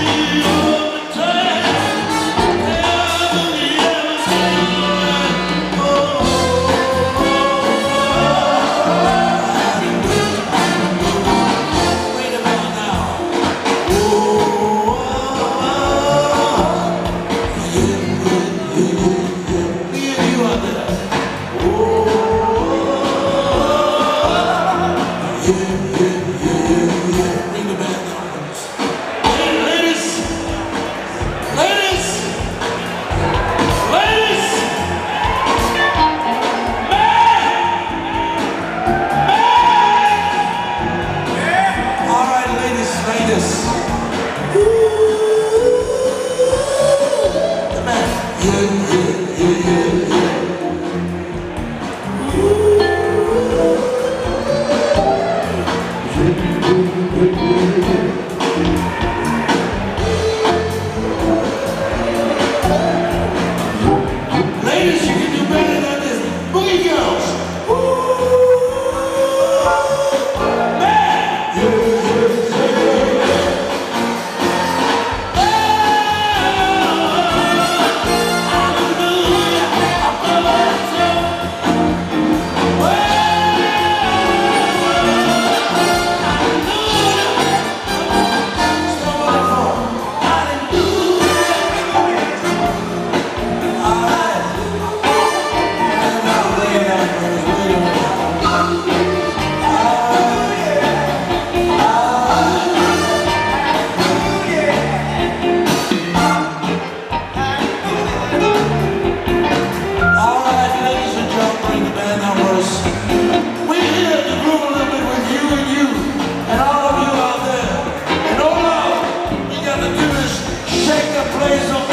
see praise of oh,